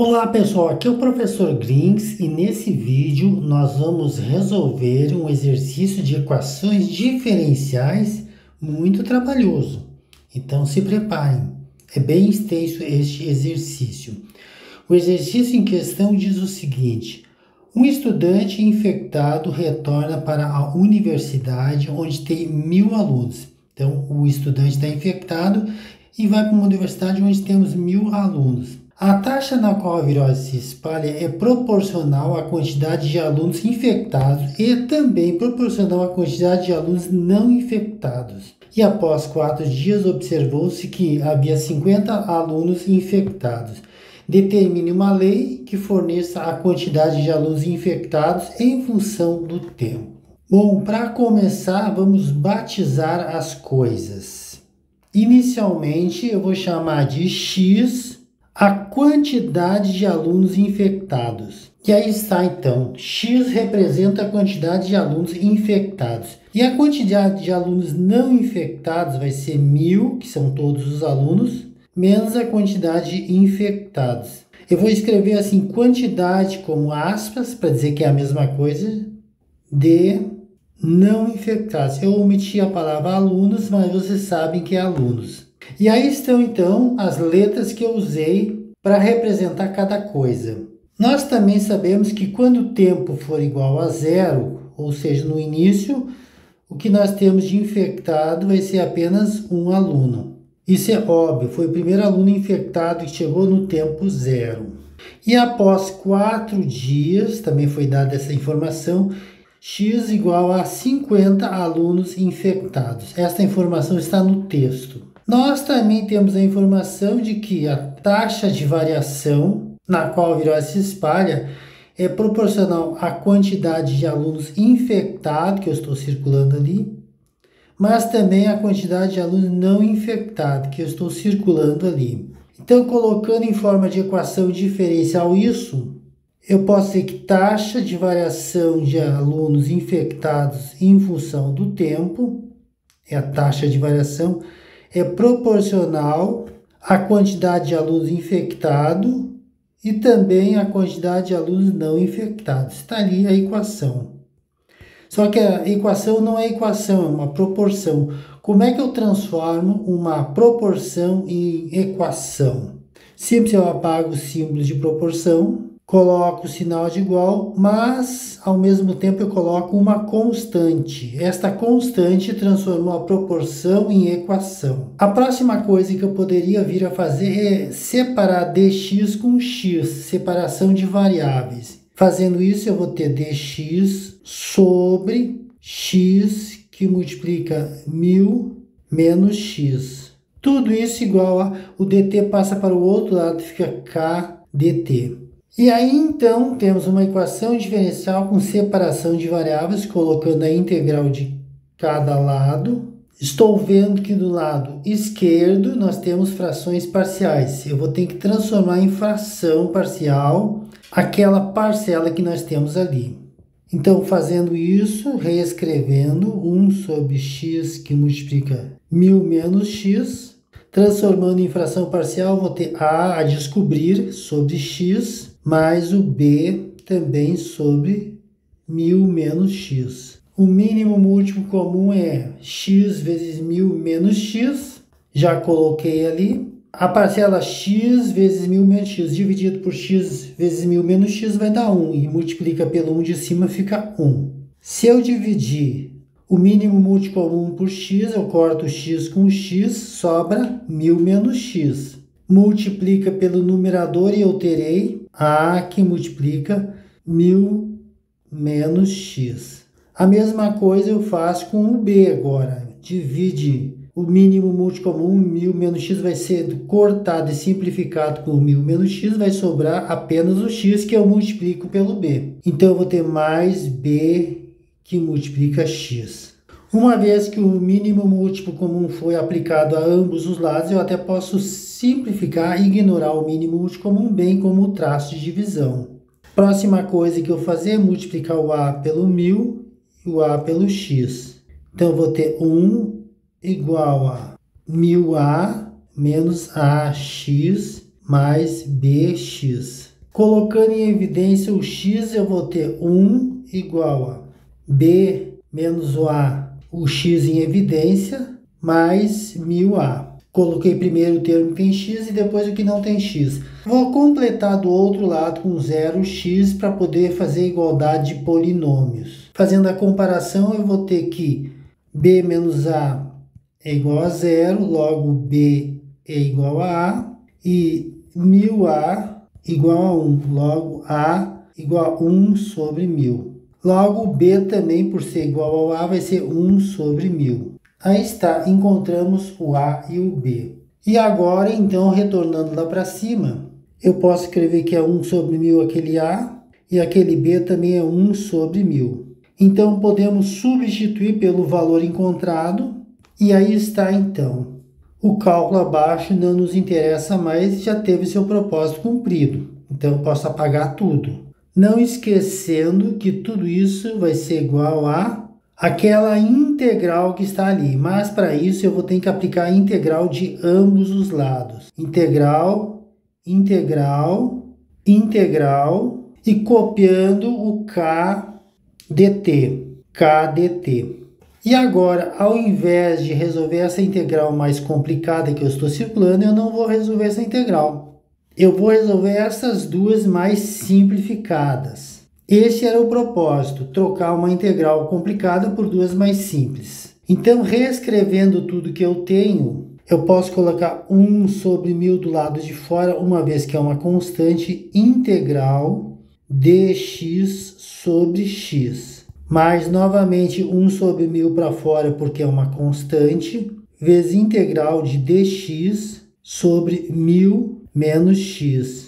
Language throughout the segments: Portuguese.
Olá pessoal, aqui é o professor Grings e nesse vídeo nós vamos resolver um exercício de equações diferenciais muito trabalhoso. Então se preparem, é bem extenso este exercício. O exercício em questão diz o seguinte: um estudante infectado retorna para a universidade onde tem mil alunos. Então o estudante está infectado e vai para uma universidade onde temos mil alunos. A taxa na qual a virose se espalha é proporcional à quantidade de alunos infectados e também proporcional à quantidade de alunos não infectados. E após quatro dias, observou-se que havia 50 alunos infectados. Determine uma lei que forneça a quantidade de alunos infectados em função do tempo. Bom, para começar, vamos batizar as coisas. Inicialmente, eu vou chamar de x a quantidade de alunos infectados. E aí está então, X representa a quantidade de alunos infectados. E a quantidade de alunos não infectados vai ser mil, que são todos os alunos, menos a quantidade de infectados. Eu vou escrever assim, quantidade como aspas, para dizer que é a mesma coisa, de não infectados. Eu omiti a palavra alunos, mas vocês sabem que é alunos. E aí estão então as letras que eu usei para representar cada coisa. Nós também sabemos que quando o tempo for igual a zero, ou seja, no início, o que nós temos de infectado vai ser apenas um aluno. Isso é óbvio, foi o primeiro aluno infectado que chegou no tempo zero. E após quatro dias, também foi dada essa informação, x igual a 50 alunos infectados. Esta informação está no texto. Nós também temos a informação de que a taxa de variação na qual a virose se espalha é proporcional à quantidade de alunos infectados que eu estou circulando ali, mas também à quantidade de alunos não infectados que eu estou circulando ali. Então, colocando em forma de equação diferencial isso, eu posso dizer que taxa de variação de alunos infectados em função do tempo é a taxa de variação é proporcional à quantidade de alunos infectados e também à quantidade de alunos não infectados. Está ali a equação. Só que a equação não é equação, é uma proporção. Como é que eu transformo uma proporção em equação? Sempre eu apago os símbolos de proporção coloco o sinal de igual, mas ao mesmo tempo eu coloco uma constante. Esta constante transformou a proporção em equação. A próxima coisa que eu poderia vir a fazer é separar dx com x, separação de variáveis. Fazendo isso, eu vou ter dx sobre x que multiplica 1000 menos x. Tudo isso igual a o dt passa para o outro lado, fica k dt. E aí então temos uma equação diferencial com separação de variáveis, colocando a integral de cada lado. Estou vendo que do lado esquerdo nós temos frações parciais. Eu vou ter que transformar em fração parcial aquela parcela que nós temos ali. Então, fazendo isso, reescrevendo 1 sobre x que multiplica 1000 menos x, transformando em fração parcial, vou ter a a descobrir sobre x mais o b também sobre 1000 menos x. O mínimo múltiplo comum é x vezes 1000 menos x, já coloquei ali. A parcela x vezes 1000 menos x dividido por x vezes 1000 menos x vai dar 1 e multiplica pelo 1 de cima fica 1. Se eu dividir o mínimo múltiplo comum por x, eu corto x com x, sobra 1000 menos x. Multiplica pelo numerador e eu terei a que multiplica 1000 menos x. A mesma coisa eu faço com o b agora. Divide o mínimo múltiplo comum, 1000 menos x vai ser cortado e simplificado com 1000 menos x, vai sobrar apenas o x que eu multiplico pelo b. Então eu vou ter mais b que multiplica x. Uma vez que o mínimo múltiplo comum foi aplicado a ambos os lados, eu até posso simplificar e ignorar o mínimo múltiplo comum, bem como o traço de divisão. Próxima coisa que eu fazer é multiplicar o A pelo 1000 e o A pelo X. Então, eu vou ter 1 igual a 1000A menos AX mais BX. Colocando em evidência o x, eu vou ter 1 igual a b menos o a, o x em evidência, mais 1000a. Coloquei primeiro o termo que tem x e depois o que não tem x. Vou completar do outro lado com 0x para poder fazer igualdade de polinômios. Fazendo a comparação, eu vou ter que b menos a é igual a zero, logo b é igual a a, e 1000a igual a 1, logo a igual a 1 sobre 1000. Logo, b também, por ser igual ao a, vai ser 1 sobre 1000. Aí está, encontramos o a e o b. E agora, então, retornando lá para cima, eu posso escrever que é 1 sobre 1000 aquele a, e aquele b também é 1 sobre 1000. Então, podemos substituir pelo valor encontrado, e aí está, então. O cálculo abaixo não nos interessa mais, já teve seu propósito cumprido. Então, posso apagar tudo. Não esquecendo que tudo isso vai ser igual a aquela integral que está ali. Mas para isso eu vou ter que aplicar a integral de ambos os lados. Integral, integral, integral e copiando o k dt, k dt. E agora, ao invés de resolver essa integral mais complicada que eu estou circulando, eu não vou resolver essa integral. Eu vou resolver essas duas mais simplificadas. Esse era o propósito, trocar uma integral complicada por duas mais simples. Então, reescrevendo tudo que eu tenho, eu posso colocar 1 sobre 1000 do lado de fora, uma vez que é uma constante integral dx sobre x mais novamente 1 sobre 1000 para fora porque é uma constante, vezes integral de dx sobre 1000 menos x.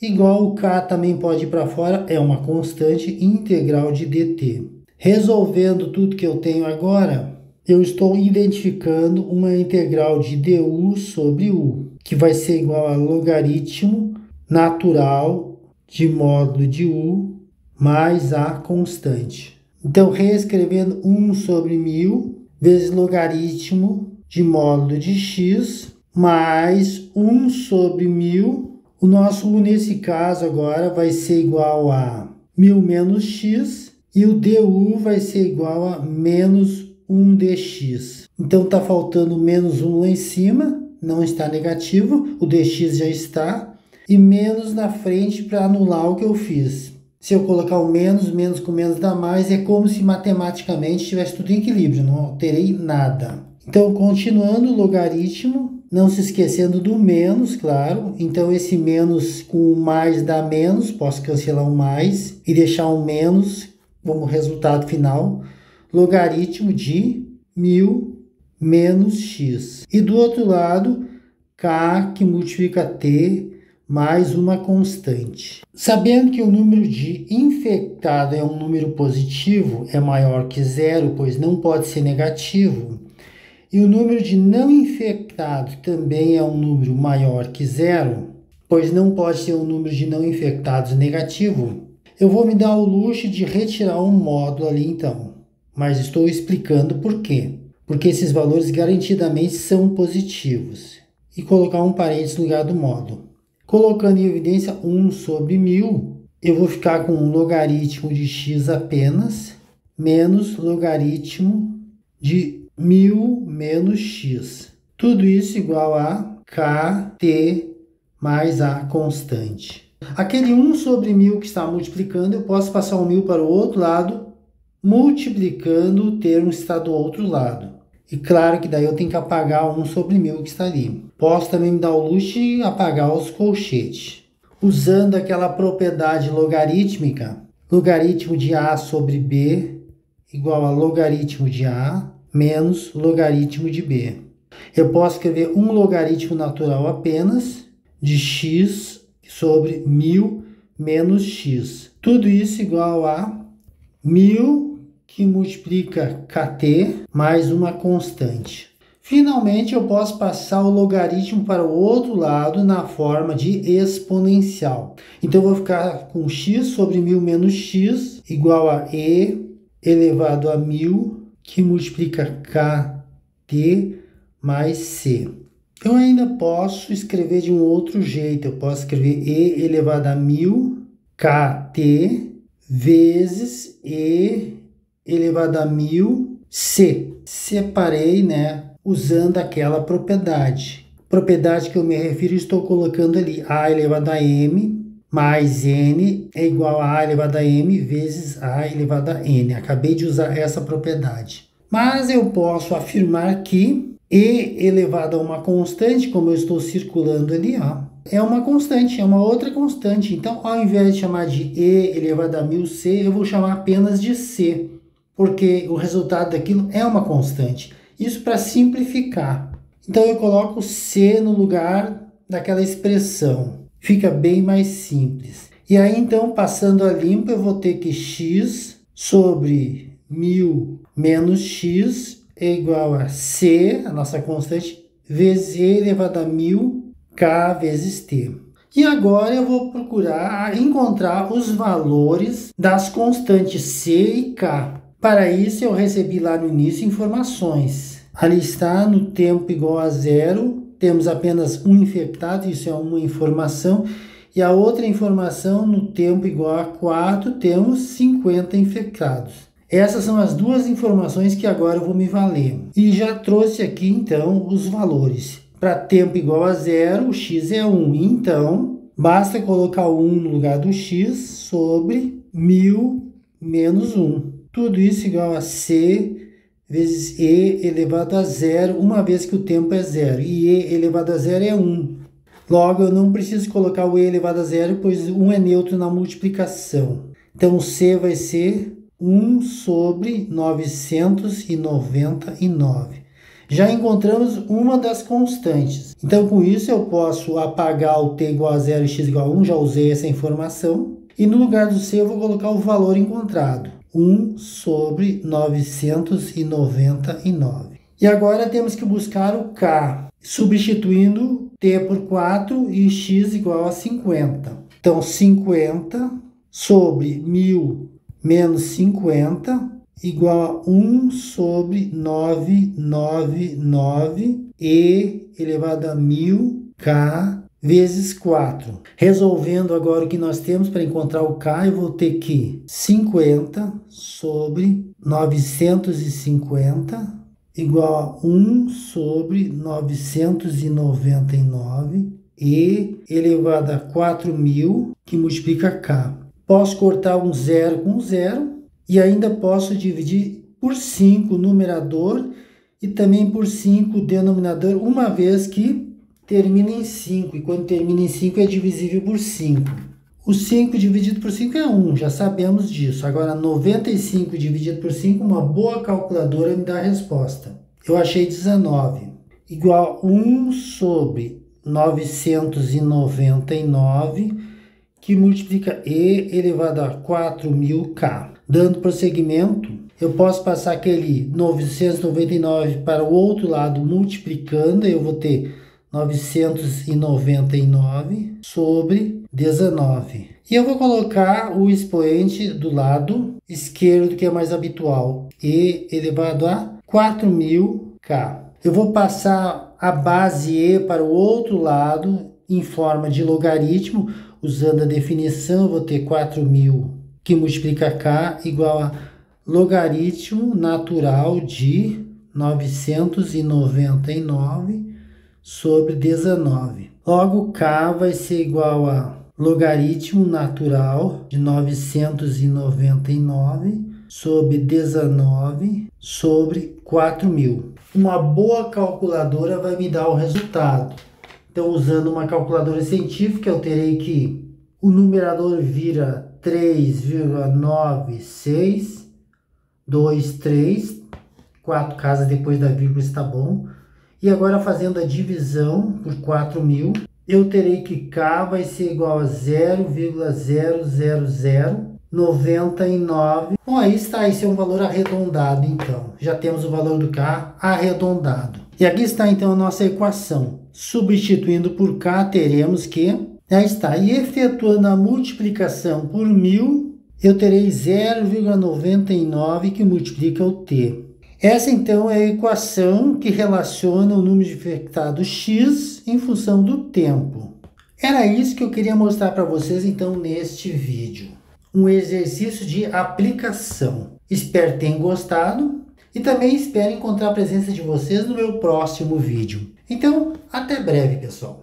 Igual o k também pode ir para fora, é uma constante integral de dt. Resolvendo tudo que eu tenho agora, eu estou identificando uma integral de du sobre u, que vai ser igual a logaritmo natural de módulo de u mais a constante. Então, reescrevendo 1 sobre 1000 vezes logaritmo de módulo de x mais 1 sobre 1000. O nosso u nesse caso agora vai ser igual a 1000 menos x e o du vai ser igual a menos 1 dx. Então está faltando menos 1 lá em cima, não está negativo, o dx já está, e menos na frente para anular o que eu fiz. Se eu colocar o menos, menos com menos dá mais, é como se matematicamente tivesse tudo em equilíbrio, não alterei nada. Então, continuando o logaritmo, não se esquecendo do menos, claro. Então, esse menos com o mais dá menos, posso cancelar o mais e deixar um menos como resultado final. Logaritmo de 1000 menos x. E do outro lado, k que multiplica t mais uma constante. Sabendo que o número de infectado é um número positivo, é maior que zero, pois não pode ser negativo, e o número de não infectados também é um número maior que zero, pois não pode ser um número de não infectados negativo, eu vou me dar o luxo de retirar um módulo ali então. Mas estou explicando por quê. Porque esses valores garantidamente são positivos. E colocar um parênteses no lugar do módulo. Colocando em evidência 1 sobre 1000, eu vou ficar com um logaritmo de x apenas, menos logaritmo de 1000 menos x. Tudo isso igual a kt mais a constante. Aquele 1 sobre 1000 que está multiplicando, eu posso passar o 1000 para o outro lado, multiplicando o termo que está do outro lado. E claro que daí eu tenho que apagar 1 sobre 1000 que está ali. Posso também me dar o luxo de apagar os colchetes. Usando aquela propriedade logarítmica, logaritmo de A sobre B igual a logaritmo de A menos logaritmo de B. Eu posso escrever um logaritmo natural apenas de x sobre 1000 menos x. Tudo isso igual a 1000 que multiplica kt mais uma constante. Finalmente, eu posso passar o logaritmo para o outro lado na forma de exponencial. Então, eu vou ficar com x sobre 1000 menos x igual a e elevado a 1000, que multiplica kt mais c. Eu ainda posso escrever de um outro jeito. Eu posso escrever e elevado a 1000 kt vezes e elevado a 1000 c. Separei, né, usando aquela propriedade. Propriedade que eu me refiro, estou colocando ali a elevado a m mais n é igual a a elevado a m vezes a elevado a n. Acabei de usar essa propriedade. Mas eu posso afirmar que e elevado a uma constante, como eu estou circulando ali, ó, é uma constante, é uma outra constante. Então, ao invés de chamar de e elevado a 1000c, eu vou chamar apenas de c, porque o resultado daquilo é uma constante. Isso para simplificar. Então, eu coloco c no lugar daquela expressão. Fica bem mais simples. E aí, então, passando a limpo, eu vou ter que x sobre 1000 menos x é igual a C, a nossa constante, vezes E elevado a 1000, K vezes T. E agora eu vou procurar encontrar os valores das constantes C e K. Para isso eu recebi lá no início informações. Ali está no tempo igual a zero, temos apenas um infectado, isso é uma informação. E a outra informação, no tempo igual a 4, temos 50 infectados. Essas são as duas informações que agora eu vou me valer. E já trouxe aqui então os valores. Para tempo igual a zero, o x é 1. Então, basta colocar o 1 no lugar do x sobre 1000 menos 1. Tudo isso igual a c vezes e elevado a zero, uma vez que o tempo é zero. E e elevado a zero é 1. Logo, eu não preciso colocar o e elevado a zero, pois 1 é neutro na multiplicação. Então, c vai ser 1 sobre 999. Já encontramos uma das constantes. Então, com isso, eu posso apagar o t igual a 0 e x igual a 1. Já usei essa informação. E no lugar do c, eu vou colocar o valor encontrado. 1 sobre 999. E agora temos que buscar o k, substituindo t por 4 e x igual a 50. Então, 50 sobre 1000 menos 50 igual a 1 sobre 999 e elevado a 1000k vezes 4. Resolvendo agora o que nós temos para encontrar o k, eu vou ter que 50 sobre 950 igual a 1 sobre 999 e elevado a 4000 que multiplica k. Posso cortar um zero com zero e ainda posso dividir por 5 o numerador e também por 5 o denominador, uma vez que termina em 5. E quando termina em 5 é divisível por 5. O 5 dividido por 5 é 1, já sabemos disso. Agora, 95 dividido por 5, uma boa calculadora me dá a resposta. Eu achei 19. Igual a 1 sobre 999 que multiplica e elevado a 4000k. Dando prosseguimento, eu posso passar aquele 999 para o outro lado multiplicando, eu vou ter 999 sobre 19. E eu vou colocar o expoente do lado esquerdo, que é mais habitual, e elevado a 4000k. Eu vou passar a base e para o outro lado em forma de logaritmo, usando a definição, vou ter 4.000 que multiplica k igual a logaritmo natural de 999 sobre 19. Logo, k vai ser igual a logaritmo natural de 999 sobre 19 sobre 4.000. Uma boa calculadora vai me dar o resultado. Então, usando uma calculadora científica, eu terei que o numerador vira 3,9623, quatro casas depois da vírgula está bom. E agora fazendo a divisão por 4.000, eu terei que K vai ser igual a 0,00099. Bom, aí está, esse é um valor arredondado então. Já temos o valor do K arredondado. E aqui está então a nossa equação. Substituindo por K, teremos que, aí está, e efetuando a multiplicação por 1000, eu terei 0,99 que multiplica o T. Essa então é a equação que relaciona o número de infectados x em função do tempo. Era isso que eu queria mostrar para vocês então neste vídeo. Um exercício de aplicação. Espero tenham gostado e também espero encontrar a presença de vocês no meu próximo vídeo. Então, até breve, pessoal!